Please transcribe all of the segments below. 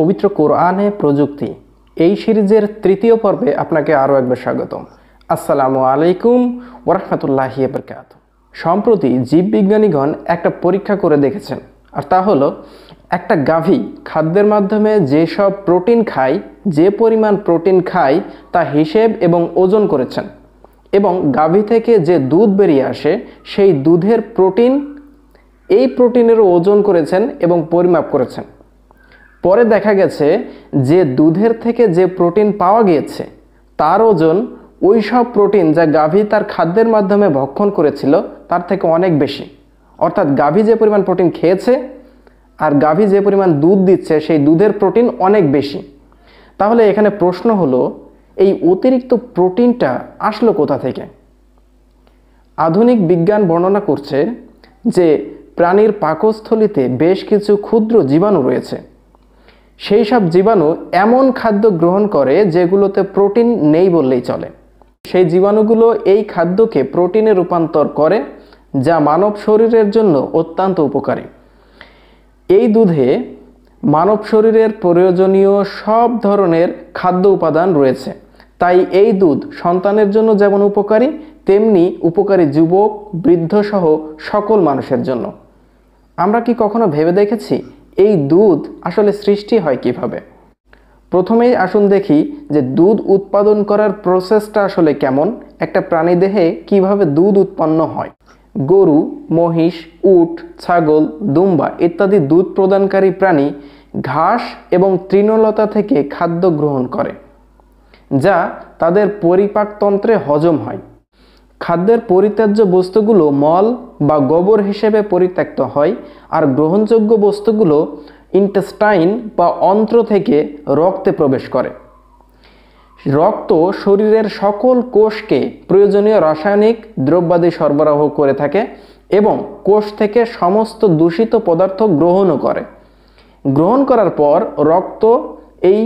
পবিত্র কোরআনে প্রযুক্তি। এই সিরিজের তৃতীয় পর্বে আপনাকে আরও একবার স্বাগতম। আসসালামু আলাইকুম ওরহমতুল্লাহি বরকাত সম্প্রতি জীববিজ্ঞানীগণ একটা পরীক্ষা করে দেখেছেন, আর তা হলো, একটা গাভী খাদ্যের মাধ্যমে যেসব প্রোটিন খায়, যে পরিমাণ প্রোটিন খায়, তা হিসেব এবং ওজন করেছেন। এবং গাভী থেকে যে দুধ বেরিয়ে আসে, সেই দুধের প্রোটিন, এই প্রোটিনেরও ওজন করেছেন এবং পরিমাপ করেছেন। পরে দেখা গেছে যে দুধের থেকে যে প্রোটিন পাওয়া গিয়েছে, তার ওজন ওই সব প্রোটিন যা গাভী তার খাদ্যের মাধ্যমে ভক্ষণ করেছিল, তার থেকে অনেক বেশি। অর্থাৎ গাভী যে পরিমাণ প্রোটিন খেয়েছে আর গাভী যে পরিমাণ দুধ দিচ্ছে, সেই দুধের প্রোটিন অনেক বেশি। তাহলে এখানে প্রশ্ন হলো, এই অতিরিক্ত প্রোটিনটা আসলো কোথা থেকে? আধুনিক বিজ্ঞান বর্ণনা করছে যে প্রাণীর পাকস্থলিতে বেশ কিছু ক্ষুদ্র জীবাণু রয়েছে। সেই সব জীবাণু এমন খাদ্য গ্রহণ করে যেগুলোতে প্রোটিন নেই বললেই চলে। সেই জীবাণুগুলো এই খাদ্যকে প্রোটিনে রূপান্তর করে, যা মানব শরীরের জন্য অত্যন্ত উপকারী। এই দুধে মানব শরীরের প্রয়োজনীয় সব ধরনের খাদ্য উপাদান রয়েছে। তাই এই দুধ সন্তানের জন্য যেমন উপকারী, তেমনি উপকারী যুবক, বৃদ্ধসহ সকল মানুষের জন্য। আমরা কি কখনো ভেবে দেখেছি এই দুধ আসলে সৃষ্টি হয় কীভাবে? প্রথমেই আসুন দেখি যে দুধ উৎপাদন করার প্রসেসটা আসলে কেমন, একটা প্রাণী দেহে কীভাবে দুধ উৎপন্ন হয়। গরু, মহিষ, উট, ছাগল, দুম্বা ইত্যাদি দুধ প্রদানকারী প্রাণী ঘাস এবং তৃণলতা থেকে খাদ্য গ্রহণ করে, যা তাদের পরিপাকতন্ত্রে হজম হয়। খাদ্যের পরিত্যাজ্য বস্তুগুলো মল বা গোবর হিসেবে পরিত্যক্ত হয় আর গ্রহণযোগ্য বস্তুগুলো ইন্টেস্টাইন বা অন্ত্র থেকে রক্তে প্রবেশ করে। রক্ত শরীরের সকল কোষকে প্রয়োজনীয় রাসায়নিক দ্রব্যাদি সরবরাহ করে থাকে এবং কোষ থেকে সমস্ত দূষিত পদার্থ গ্রহণও করে। গ্রহণ করার পর রক্ত এই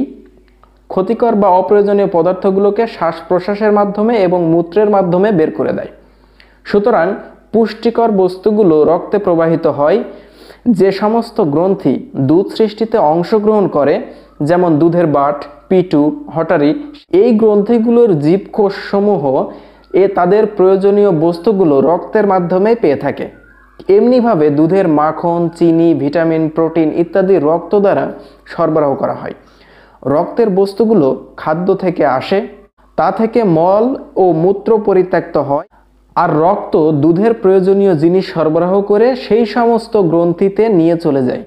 ক্ষতিকর বা অপ্রয়োজনীয় পদার্থগুলোকে শ্বাস প্রশ্বাসের মাধ্যমে এবং মূত্রের মাধ্যমে বের করে দেয়। সুতরাং পুষ্টিকর বস্তুগুলো রক্তে প্রবাহিত হয়, যে সমস্ত গ্রন্থি দুধ সৃষ্টিতে অংশগ্রহণ করে, যেমন দুধের বাট, পিটু, হটারি, এই গ্রন্থিগুলোর জীবকোষসমূহ এ তাদের প্রয়োজনীয় বস্তুগুলো রক্তের মাধ্যমে পেয়ে থাকে। এমনিভাবে দুধের মাখন, চিনি, ভিটামিন, প্রোটিন ইত্যাদি রক্ত দ্বারা সরবরাহ করা হয়। রক্তের বস্তুগুলো খাদ্য থেকে আসে, তা থেকে মল ও মূত্র পরিত্যক্ত হয়, আর রক্ত দুধের প্রয়োজনীয় জিনিস সরবরাহ করে সেই সমস্ত গ্রন্থিতে নিয়ে চলে যায়।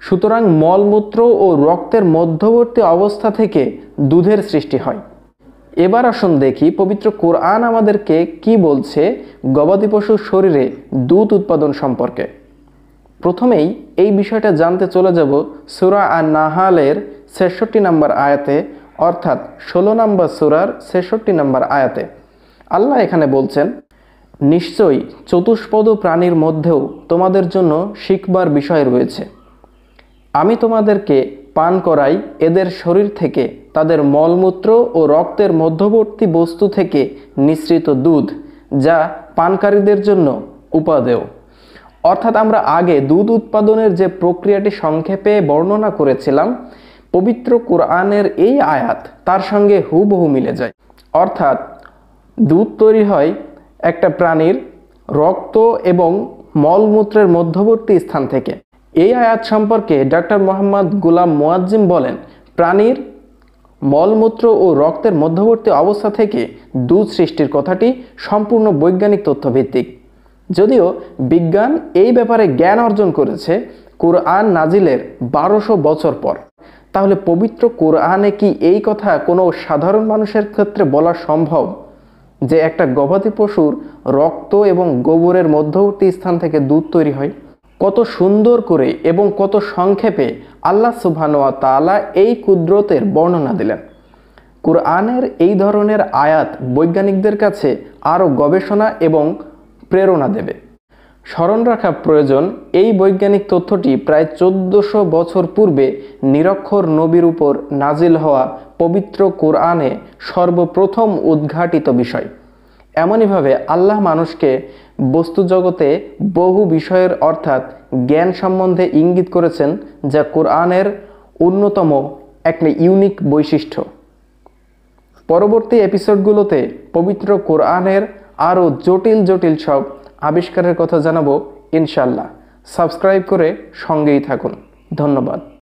সুতরাং মলমূত্র ও রক্তের মধ্যবর্তী অবস্থা থেকে দুধের সৃষ্টি হয়। এবার আসুন দেখি পবিত্র কোরআন আমাদেরকে কি বলছে গবাদি পশুর শরীরে দুধ উৎপাদন সম্পর্কে। প্রথমেই এই বিষয়টা জানতে চলে যাব সুরা আর নাহালের ছেষট্টি নম্বর আয়াতে, অর্থাৎ ষোলো নম্বর সুরার ছেষট্টি নম্বর আয়াতে। আল্লাহ এখানে বলছেন, নিশ্চয়ই চতুষ্পদ প্রাণীর মধ্যেও তোমাদের জন্য শিখবার বিষয় রয়েছে। আমি তোমাদেরকে পান করাই এদের শরীর থেকে, তাদের মলমূত্র ও রক্তের মধ্যবর্তী বস্তু থেকে নিঃসৃত দুধ, যা পানকারীদের জন্য উপাদেয়। অর্থাৎ আমরা আগে দুধ উৎপাদনের যে প্রক্রিয়াটি সংক্ষেপে বর্ণনা করেছিলাম পবিত্র কোরআনের এই আয়াত তার সঙ্গে হুবহু মিলে যায়। অর্থাৎ দুধ তৈরি হয় একটা প্রাণীর রক্ত এবং মলমূত্রের মধ্যবর্তী স্থান থেকে। এই আয়াত সম্পর্কে ডক্টর মোহাম্মদ গুলাম মোয়াজ্জিম বলেন, প্রাণীর মলমূত্র ও রক্তের মধ্যবর্তী অবস্থা থেকে দুধ সৃষ্টির কথাটি সম্পূর্ণ বৈজ্ঞানিক তথ্যভিত্তিক। যদিও বিজ্ঞান এই ব্যাপারে জ্ঞান অর্জন করেছে, কোরআন নাজিলের বারোশো বছর পর। তাহলে পবিত্র কোরআনে কি এই কথা কোনো সাধারণ মানুষের ক্ষেত্রে বলা সম্ভব? যে একটা গবাদি পশুর রক্ত এবং গোবরের মধ্যবর্তী স্থান থেকে দুধ তৈরি হয়। কত সুন্দর করে এবং কত সংক্ষেপে আল্লাহ সুবহানোয়া তালা এই কুদরতের বর্ণনা দিলেন। কোরআনের এই ধরনের আয়াত বৈজ্ঞানিকদের কাছে আরও গবেষণা এবং প্রেরণা দেবে। স্মরণ রাখা প্রয়োজন, এই বৈজ্ঞানিক তথ্যটি প্রায় চোদ্দশো বছর পূর্বে নিরক্ষর নবীর উপর নাজিল হওয়া পবিত্র কোরআনে সর্বপ্রথম উদ্ঘাটিত বিষয়। এমনইভাবে আল্লাহ মানুষকে বস্তু জগতে বহু বিষয়ের অর্থাৎ জ্ঞান সম্বন্ধে ইঙ্গিত করেছেন, যা কোরআনের অন্যতম একটি ইউনিক বৈশিষ্ট্য। পরবর্তী এপিসোডগুলোতে পবিত্র কোরআনের আরও জটিল জটিল সব আবিষ্কারের কথা জানাব ইনশাল্লাহ সাবস্ক্রাইব করে সঙ্গেই থাকুন। ধন্যবাদ।